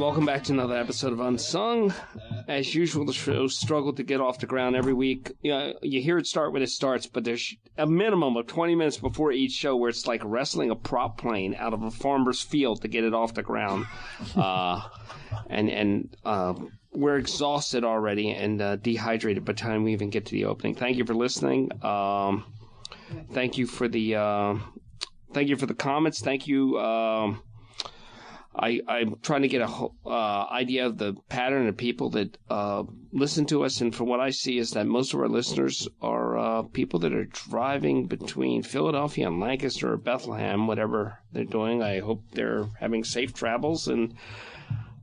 welcome back to another episode of Unsung. As usual, the show struggled to get off the ground every week. You, know, you hear it start when it starts, but there's a minimum of 20 minutes before each show where it's like wrestling a prop plane out of a farmer's field to get it off the ground. Uh, and and uh, we're exhausted already and uh, dehydrated by the time we even get to the opening. Thank you for listening. Um, thank you for the uh, thank you for the comments. Thank you. Um, I, I'm trying to get a uh, idea of the pattern of people that uh, listen to us, and from what I see is that most of our listeners are uh, people that are driving between Philadelphia and Lancaster or Bethlehem, whatever they're doing. I hope they're having safe travels, and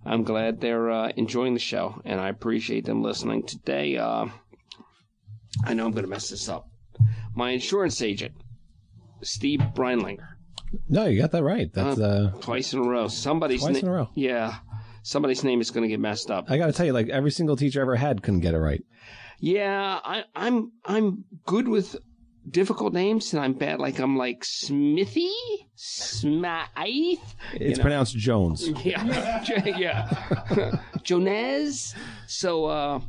I'm glad they're uh, enjoying the show, and I appreciate them listening today. Uh, I know I'm going to mess this up. My insurance agent, Steve Breinlinger no, you got that right. That's uh, twice in a row. Somebody's twice in a row. Yeah, somebody's name is going to get messed up. I got to tell you, like every single teacher I ever had couldn't get it right. Yeah, I, I'm I'm good with difficult names, and I'm bad. Like I'm like Smithy, Smythe. It's know. pronounced Jones. Yeah, yeah, Jones. So uh,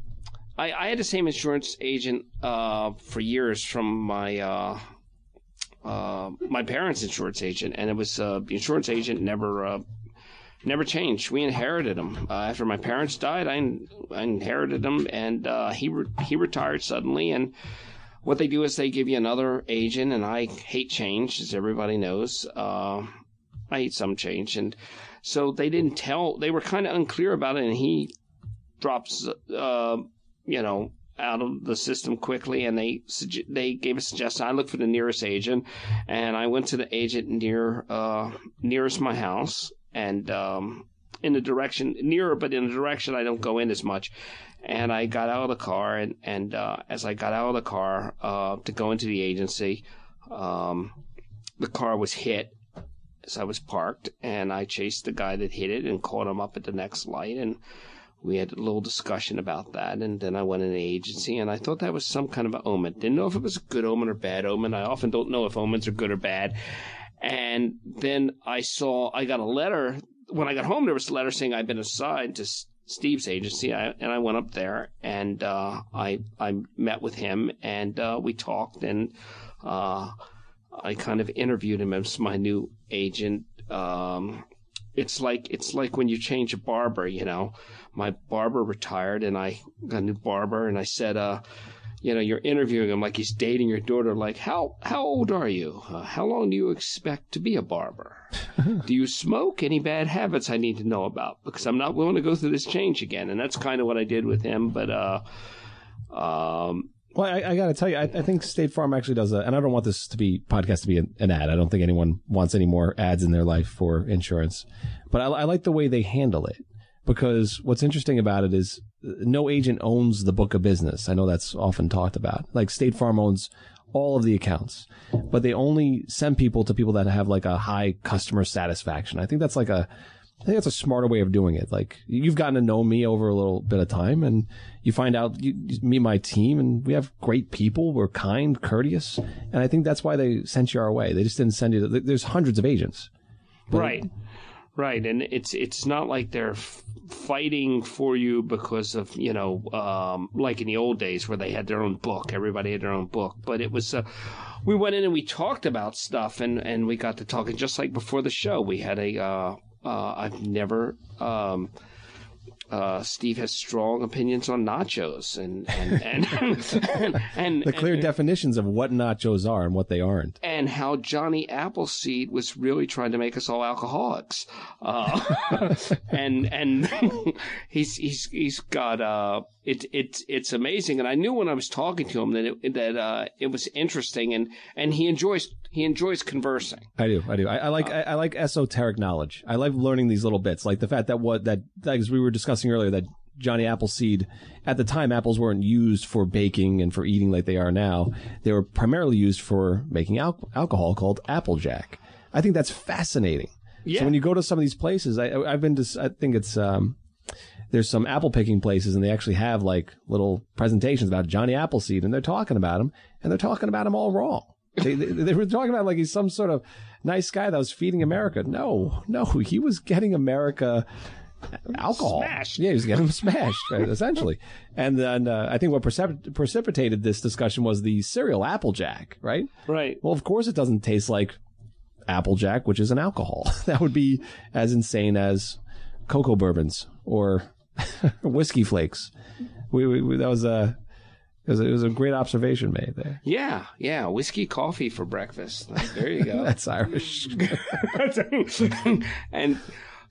I I had the same insurance agent uh, for years from my. Uh, uh, my parents' insurance agent, and it was uh, the insurance agent never uh, never changed. We inherited him uh, after my parents died. I, I inherited him, and uh, he re- he retired suddenly. And what they do is they give you another agent, and I hate change, as everybody knows. I hate some change, and so they didn't tell. They were kind of unclear about it, and he drops, you know, out of the system quickly, and they they gave a suggestion. I looked for the nearest agent, and I went to the agent near uh, nearest my house, and um, in the direction nearer, but in the direction I don't go in as much. And I got out of the car, and and uh, as I got out of the car uh, to go into the agency, um, the car was hit as I was parked, and I chased the guy that hit it and caught him up at the next light, and we had a little discussion about that, and then I went in the agency, and I thought that was some kind of an omen. Didn't know if it was a good omen or bad omen. I often don't know if omens are good or bad. And then I saw, I got a letter. When I got home, there was a letter saying I'd been assigned to Steve's agency, I, and I went up there and uh, I I met with him, and uh, we talked, and uh, I kind of interviewed him as my new agent. Um, it's like it's like when you change a barber, you know my barber retired and I got a new barber and I said, uh, you know, you're interviewing him like he's dating your daughter. Like, how how old are you? Uh, how long do you expect to be a barber? do you smoke? Any bad habits I need to know about? Because I'm not willing to go through this change again. And that's kind of what I did with him. But uh, um, well, I, I got to tell you, I, I, think State Farm actually does a, and I don't want this to be podcast to be an, an, ad. I don't think anyone wants any more ads in their life for insurance, but I, I like the way they handle it because what's interesting about it is uh, no agent owns the book of business. I know that's often talked about. Like State Farm owns all of the accounts, but they only send people to people that have like a high customer satisfaction. I think that's like a, I think that's a smarter way of doing it. Like you've gotten to know me over a little bit of time and you find out you, you meet my team and we have great people. We're kind, courteous. And I think that's why they sent you our way. They just didn't send you, to, there's hundreds of agents. Right. Right. And it's, it's not like they're, fighting for you because of you know um, like in the old days where they had their own book everybody had their own book but it was uh, we went in and we talked about stuff and and we got to talking just like before the show we had a uh, I've never um, uh, Steve has strong opinions on nachos and and and, and, and the clear and, definitions of what nachos are and what they aren't, and how Johnny Appleseed was really trying to make us all alcoholics, uh, and and he's he's he's got uh it it's it's amazing, and I knew when I was talking to him that it, that uh, it was interesting, and and he enjoys he enjoys conversing. I do, I do. I, I like uh, I, I, like esoteric knowledge. I like learning these little bits, like the fact that what that as we were discussing earlier that Johnny Appleseed at the time apples weren't used for baking and for eating like they are now. They were primarily used for making al- alcohol called Applejack. I think that's fascinating. Yeah. So when you go to some of these places, I, I've been to, I think it's, um, there's some apple picking places and they actually have like little presentations about Johnny Appleseed and they're talking about him and they're talking about him all wrong. They, they, they, were talking about like he's some sort of nice guy that was feeding America. No, no, he was getting America alcohol. Smashed. Yeah, he was getting smashed, right, essentially. And then uh, I think what precip- precipitated this discussion was the cereal Applejack, right? Right. Well, of course, it doesn't taste like Applejack, which is an alcohol. that would be as insane as cocoa bourbons or whiskey flakes. We, we, we that was a it was, a it was a great observation made there. Yeah, yeah. Whiskey coffee for breakfast. There you go. That's Irish. and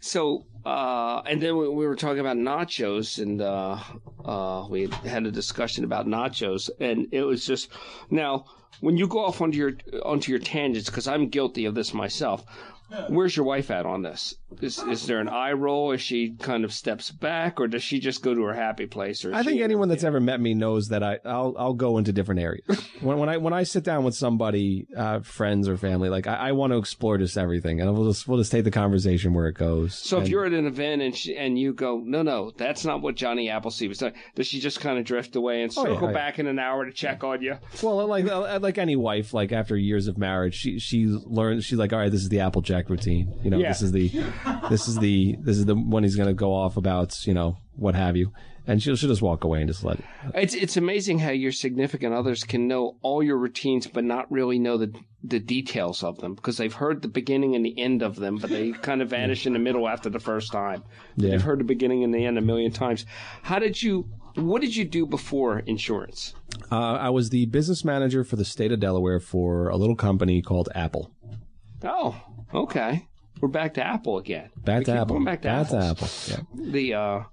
so, uh, and then we, we were talking about nachos, and uh, uh, we had a discussion about nachos, and it was just now when you go off onto your onto your tangents, because I'm guilty of this myself. Where's your wife at on this? Is is there an eye roll? Is she kind of steps back, or does she just go to her happy place? Or I think anyone that's ever met me knows that I I'll I'll go into different areas. when when I when I sit down with somebody, uh, friends or family, like I, I want to explore just everything, and we'll just we'll just take the conversation where it goes. So if you're at an event and she, and you go, no, no, that's not what Johnny Appleseed was talking. Does she just kind of drift away and Oh, yeah, circle yeah. back in an hour to check on you? Well, like like any wife, like after years of marriage, she she learns. She's like, all right, this is the Applejack routine. You know, Yeah. this is the this is the this is the one he's going to go off about. You know, what have you, and she'll she'll just walk away and just let it. It's it's amazing how your significant others can know all your routines, but not really know the the details of them because they've heard the beginning and the end of them, but they kind of vanish in the middle after the first time. Yeah. They've heard the beginning and the end a million times. How did you? What did you do before insurance? Uh, I was the business manager for the state of Delaware for a little company called Apple. Oh, okay. We're back to Apple again. Back We to Apple. Back to Back to. Apple. Yeah. the uh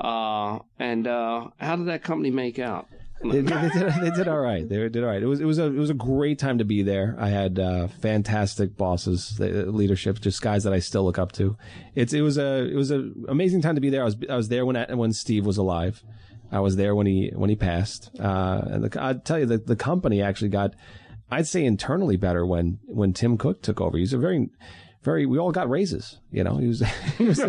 uh and uh how did that company make out they, they, they did, they did all right. They did all right. It was it was a it was a great time to be there. I had uh, fantastic bosses, the leadership, just guys that I still look up to. It's it was a it was a amazing time to be there. I was I was there when when Steve was alive. I was there when he when he passed. Uh, and the, I tell you, the the company actually got, I'd say, internally better when when Tim Cook took over. He's a very very we all got raises you know? He was he was,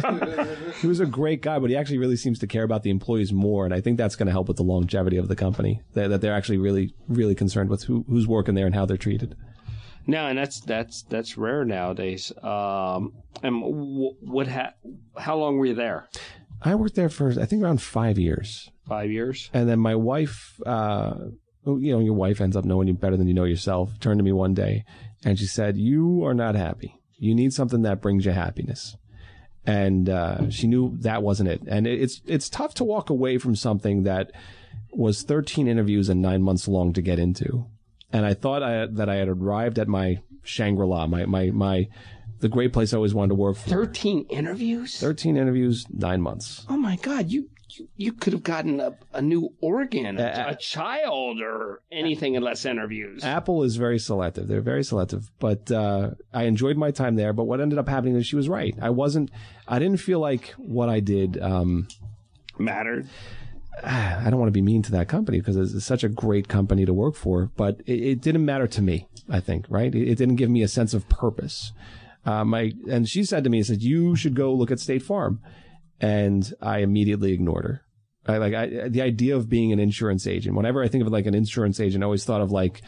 he was a great guy but he actually really seems to care about the employees more and i think that's going to help with the longevity of the company that, that they're actually really really concerned with who, who's working there and how they're treated. No and that's that's that's rare nowadays. Um and what ha- how long were you there? I worked there for i think around five years. Five years? And then my wife uh you know your wife ends up knowing you better than you know yourself turned to me one day and she said you are not happy you need something that brings you happiness and uh, she knew that wasn't it. And it's it's tough to walk away from something that was 13 interviews and nine months long to get into. And I thought I, that I had arrived at my Shangri La, my my my the great place I always wanted to work for. 13 interviews 13 interviews, nine months. oh my god you you, could have gotten a, a new organ a, a child or anything in less interviews Apple is very selective. They're very selective. But uh, I enjoyed my time there. But what ended up happening is she was right. I wasn't. I didn't feel like what I did. Um, mattered I don't want to be mean to that company because it's such a great company to work for, but it, it didn't matter to me. I think, right? It, it didn't give me a sense of purpose. Uh, my and she said to me, "said You should go look at State Farm," and I immediately ignored her. I like I, the idea of being an insurance agent. Whenever I think of like an insurance agent, I always thought of like.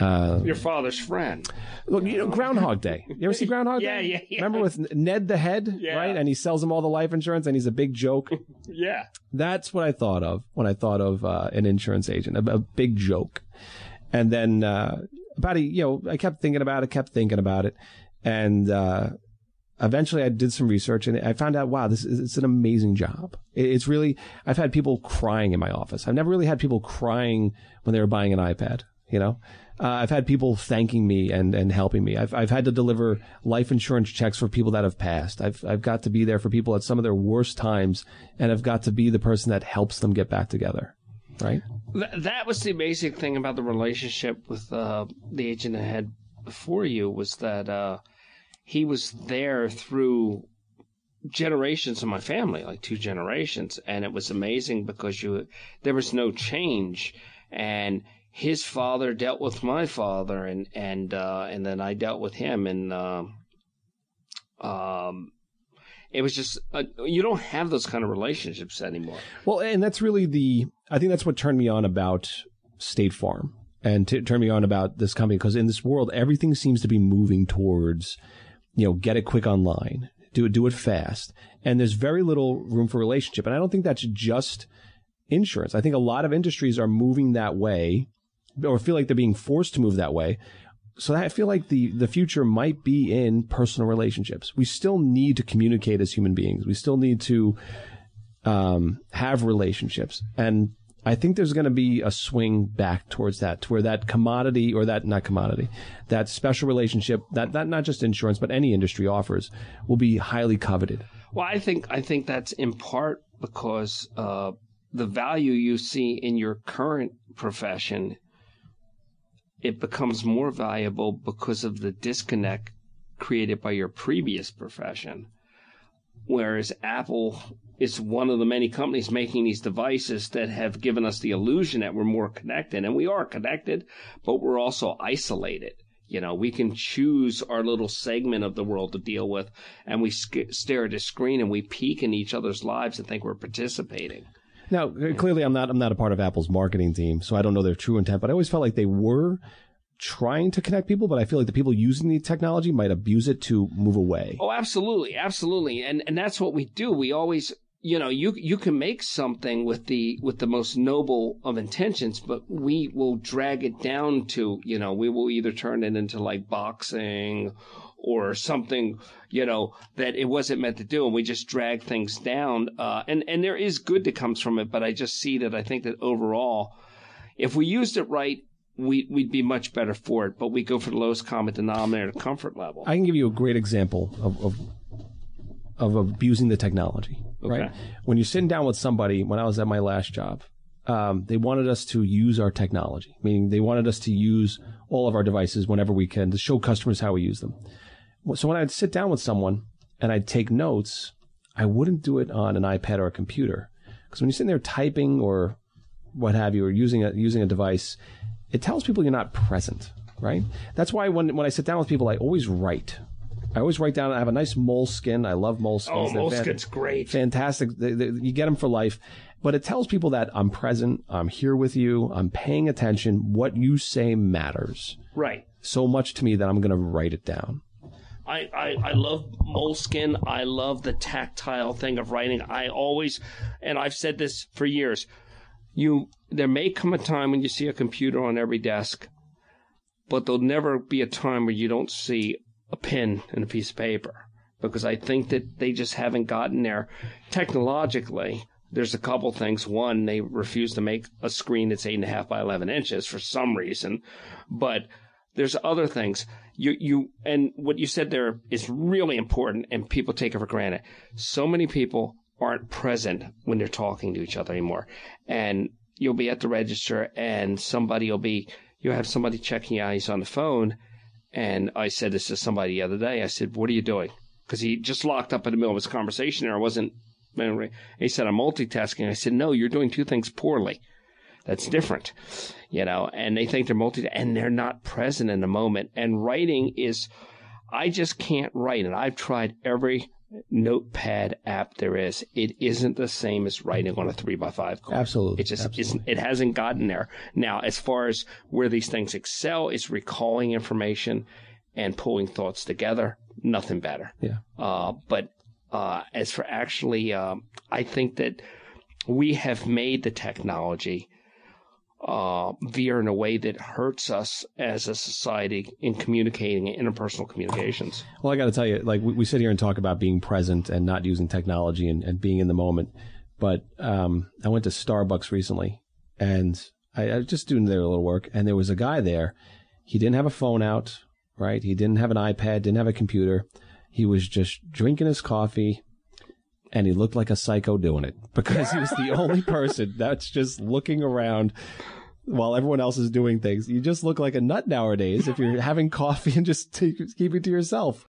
Uh, your father's friend Look, you know, Groundhog Day. You ever see Groundhog Yeah, Day? yeah, yeah. Remember with Ned the Head, Yeah. right? And he sells him all the life insurance, and he's a big joke. yeah That's what I thought of when I thought of uh, an insurance agent, a, a big joke. And then uh, about a, you know, I kept thinking about it, kept thinking about it, and uh, eventually I did some research and I found out, wow, this is it's an amazing job. It's really, I've had people crying in my office. I've never really had people crying when they were buying an iPad. You know, uh, I've had people thanking me and, and helping me. I've I've had to deliver life insurance checks for people that have passed. I've I've got to be there for people at some of their worst times, and I've got to be the person that helps them get back together. Right? Th- that was the amazing thing about the relationship with uh, the agent I had before you was that uh, he was there through generations of my family, like two generations, and it was amazing because you there was no change, and his father dealt with my father, and and uh, and then I dealt with him, and um, um, it was just uh, you don't have those kind of relationships anymore. Well, and that's really the. I think that's what turned me on about State Farm and t- turned me on about this company because in this world, everything seems to be moving towards, you know, get it quick online. Do it, do it fast. And there's very little room for relationship. And I don't think that's just insurance. I think a lot of industries are moving that way or feel like they're being forced to move that way. So I feel like the, the future might be in personal relationships. We still need to communicate as human beings. We still need to um, have relationships. And I think there's going to be a swing back towards that, to where that commodity or that not commodity, that special relationship that, that not just insurance but any industry offers will be highly coveted. Well, I think I think that's in part because uh, the value you see in your current profession it becomes more valuable because of the disconnect created by your previous profession. Whereas Apple is one of the many companies making these devices that have given us the illusion that we're more connected. And we are connected, but we're also isolated. You know, we can choose our little segment of the world to deal with, and we sc- stare at a screen and we peek in each other's lives and think we're participating. Now, clearly, I'm not I'm not a part of Apple's marketing team, so I don't know their true intent. But I always felt like they were trying to connect people, but I feel like the people using the technology might abuse it to move away. Oh, absolutely, absolutely, and and that's what we do. We always, you know, you you can make something with the with the most noble of intentions, but we will drag it down to, you know, we will either turn it into like boxing or something, you know, that it wasn't meant to do, and we just drag things down. Uh, and and there is good that comes from it, but I just see that I think that overall, if we used it right, we we'd be much better for it. But we go for the lowest common denominator comfort level. I can give you a great example of of, of abusing the technology. Okay. Right when you're sitting down with somebody. When I was at my last job, um, they wanted us to use our technology, meaning they wanted us to use all of our devices whenever we can to show customers how we use them. So when I'd sit down with someone and I'd take notes, I wouldn't do it on an iPad or a computer. Because when you're sitting there typing or what have you, or using a, using a device, it tells people you're not present, right? That's why when, when I sit down with people, I always write. I always write down. I have a nice moleskin. I love moleskins. Oh, They're moleskin's fan- great. Fantastic. They, they, you get them for life. But it tells people that I'm present. I'm here with you. I'm paying attention. What you say matters Right. so much to me that I'm going to write it down. I, I, I love moleskin. I love the tactile thing of writing. I always, and I've said this for years. You, there may come a time when you see a computer on every desk, but there'll never be a time where you don't see a pen and a piece of paper because I think that they just haven't gotten there technologically. There's a couple things. One, they refuse to make a screen that's eight and a half by eleven inches for some reason, but there's other things. You you and what you said there is really important, and people take it for granted. So many people aren't present when they're talking to each other anymore, and you'll be at the register, and somebody will be you'll have somebody checking your eyes on the phone, and I said this to somebody the other day. I said, "What are you doing?" Because he just locked up in the middle of his conversation, and I wasn't. And he said, "I'm multitasking." I said, "No, you're doing two things poorly." That's different, you know, and they think they're multi and they're not present in the moment. And writing is, I just can't write. And I've tried every notepad app there is. It isn't the same as writing on a three by five card. Absolutely. It just Absolutely. isn't, it hasn't gotten there. Now, as far as where these things excel is recalling information and pulling thoughts together. Nothing better. Yeah. Uh, but uh, as for actually, um, I think that we have made the technology uh, veer in a way that hurts us as a society in communicating interpersonal communications. Well, I got to tell you, like we, we sit here and talk about being present and not using technology and, and being in the moment. But um, I went to Starbucks recently and I, I was just doing their little work, and there was a guy there. He didn't have a phone out, right? He didn't have an iPad, didn't have a computer. He was just drinking his coffee, and he looked like a psycho doing it because he was the only person that's just looking around while everyone else is doing things. You just look like a nut nowadays if you're having coffee and just t- keep it to yourself.